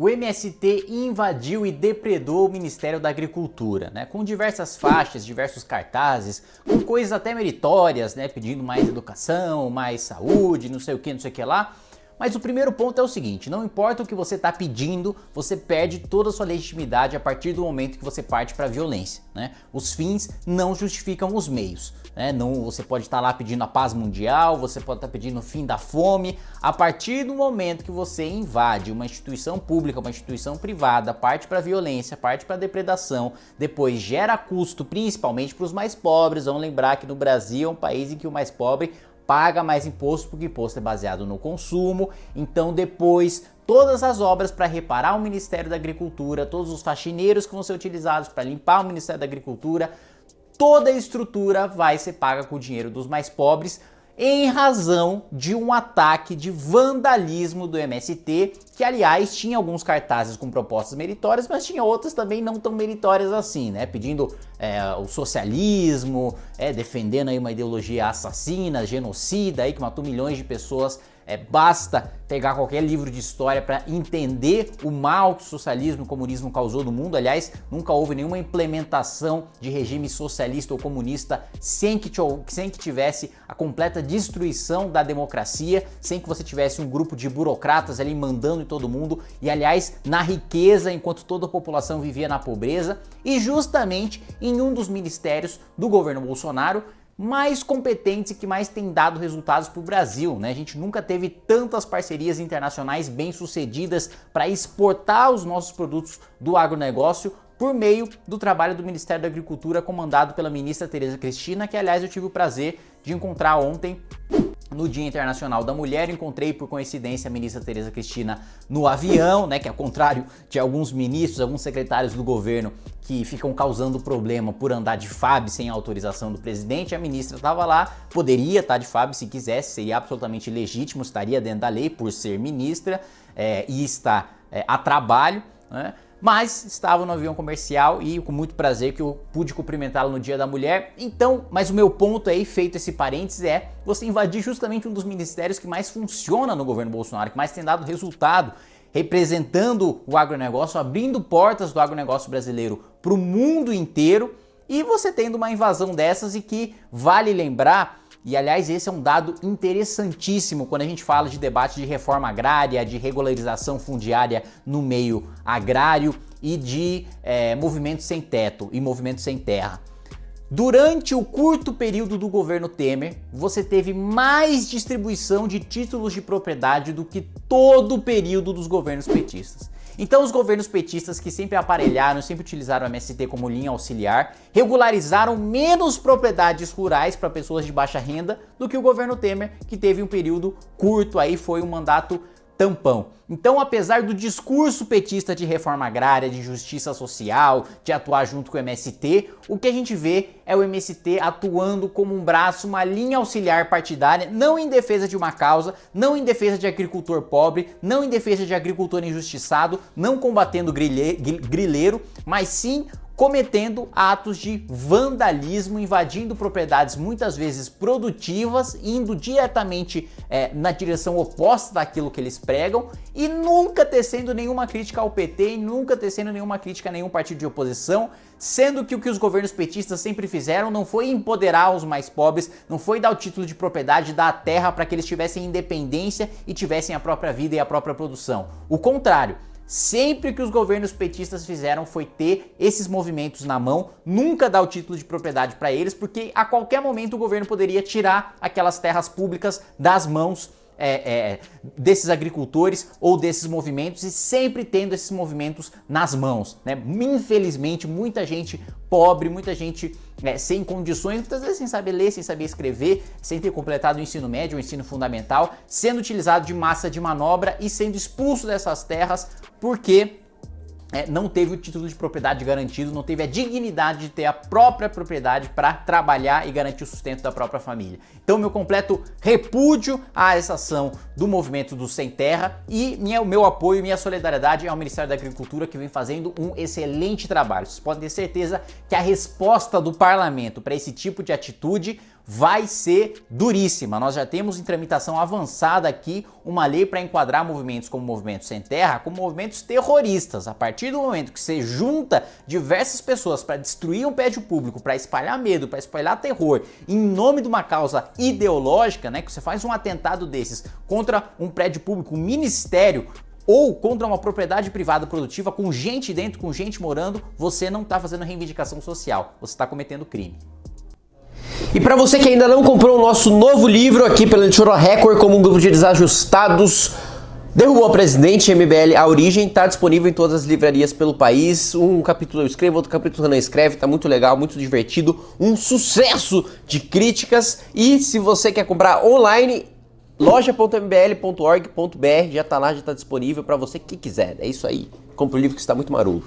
o MST invadiu e depredou o Ministério da Agricultura, né, com diversas faixas, diversos cartazes, com coisas até meritórias, né, pedindo mais educação, mais saúde, não sei o que, não sei o que lá. Mas o primeiro ponto é o seguinte: não importa o que você está pedindo, você perde toda a sua legitimidade a partir do momento que você parte para a violência. Né? Os fins não justificam os meios. Né? Não, você pode estar tá lá pedindo a paz mundial, você pode estar tá pedindo o fim da fome. A partir do momento que você invade uma instituição pública, uma instituição privada, parte para a violência, parte para a depredação, depois gera custo, principalmente para os mais pobres. Vamos lembrar que no Brasil é um país em que o mais pobre paga mais imposto porque imposto é baseado no consumo. Então depois todas as obras para reparar o Ministério da Agricultura, todos os faxineiros que vão ser utilizados para limpar o Ministério da Agricultura, toda a estrutura vai ser paga com o dinheiro dos mais pobres em razão de um ataque de vandalismo do MST, que aliás tinha alguns cartazes com propostas meritórias, mas tinha outras também não tão meritórias assim, né? Pedindo é, o socialismo, é, defendendo aí uma ideologia assassina, genocida, aí que matou milhões de pessoas é, basta pegar qualquer livro de história para entender o mal que o socialismo e o comunismo causou no mundo. Aliás, nunca houve nenhuma implementação de regime socialista ou comunista sem que, sem que tivesse a completa destruição da democracia, sem que você tivesse um grupo de burocratas ali mandando em todo mundo e, aliás, na riqueza enquanto toda a população vivia na pobreza. E justamente em um dos ministérios do governo Bolsonaro mais competentes e que mais tem dado resultados para o Brasil. Né? A gente nunca teve tantas parcerias internacionais bem sucedidas para exportar os nossos produtos do agronegócio por meio do trabalho do Ministério da Agricultura comandado pela ministra Tereza Cristina, que aliás eu tive o prazer de encontrar ontem no Dia Internacional da Mulher, encontrei por coincidência a ministra Tereza Cristina no avião, né, que ao contrário de alguns ministros, alguns secretários do governo que ficam causando problema por andar de FAB sem autorização do presidente, a ministra estava lá, poderia estar de FAB se quisesse, seria absolutamente legítimo, estaria dentro da lei por ser ministra é, e está é, a trabalho, né? Mas estava no avião comercial e com muito prazer que eu pude cumprimentá-lo no Dia da Mulher. Então, mas o meu ponto aí, feito esse parênteses, é você invadir justamente um dos ministérios que mais funciona no governo Bolsonaro, que mais tem dado resultado, representando o agronegócio, abrindo portas do agronegócio brasileiro para o mundo inteiro. E você tendo uma invasão dessas e que vale lembrar e aliás, esse é um dado interessantíssimo quando a gente fala de debate de reforma agrária, de regularização fundiária no meio agrário e de é, movimentos sem teto e movimentos sem terra. Durante o curto período do governo Temer, você teve mais distribuição de títulos de propriedade do que todo o período dos governos petistas. Então, os governos petistas que sempre aparelharam, sempre utilizaram o MST como linha auxiliar, regularizaram menos propriedades rurais para pessoas de baixa renda do que o governo Temer, que teve um período curto aí, foi um mandato tampão. Então, apesar do discurso petista de reforma agrária, de justiça social, de atuar junto com o MST, o que a gente vê é o MST atuando como um braço, uma linha auxiliar partidária, não em defesa de uma causa, não em defesa de agricultor pobre, não em defesa de agricultor injustiçado, não combatendo grileiro, mas sim cometendo atos de vandalismo, invadindo propriedades muitas vezes produtivas, indo diretamente é, na direção oposta daquilo que eles pregam e nunca tecendo nenhuma crítica ao PT nunca tecendo nenhuma crítica a nenhum partido de oposição, sendo que o que os governos petistas sempre fizeram não foi empoderar os mais pobres, não foi dar o título de propriedade da terra para que eles tivessem independência e tivessem a própria vida e a própria produção. O contrário, Sempre que os governos petistas fizeram foi ter esses movimentos na mão, nunca dar o título de propriedade para eles, porque a qualquer momento o governo poderia tirar aquelas terras públicas das mãos é, é, desses agricultores ou desses movimentos e sempre tendo esses movimentos nas mãos. Né? Infelizmente, muita gente pobre, muita gente é, sem condições, muitas vezes sem saber ler, sem saber escrever, sem ter completado o ensino médio, o ensino fundamental, sendo utilizado de massa de manobra e sendo expulso dessas terras porque é, não teve o título de propriedade garantido, não teve a dignidade de ter a própria propriedade para trabalhar e garantir o sustento da própria família. Então, meu completo repúdio a essa ação do movimento do Sem Terra e minha, meu apoio, minha solidariedade ao Ministério da Agricultura que vem fazendo um excelente trabalho. Vocês podem ter certeza que a resposta do parlamento para esse tipo de atitude vai ser duríssima. Nós já temos em tramitação avançada aqui uma lei para enquadrar movimentos como movimentos sem terra como movimentos terroristas. A partir do momento que você junta diversas pessoas para destruir um prédio público, para espalhar medo, para espalhar terror, em nome de uma causa ideológica, né, que você faz um atentado desses contra um prédio público, um ministério, ou contra uma propriedade privada produtiva com gente dentro, com gente morando, você não está fazendo reivindicação social, você está cometendo crime. E para você que ainda não comprou o nosso novo livro aqui pela editora Record como um grupo de desajustados, Derrubou a presidente, MBL A Origem, está disponível em todas as livrarias pelo país. Um capítulo eu escrevo, outro capítulo Renan escreve, tá muito legal, muito divertido, um sucesso de críticas. E se você quer comprar online, loja.mbl.org.br já tá lá, já tá disponível para você que quiser. É isso aí. Compre o livro que está muito maroto.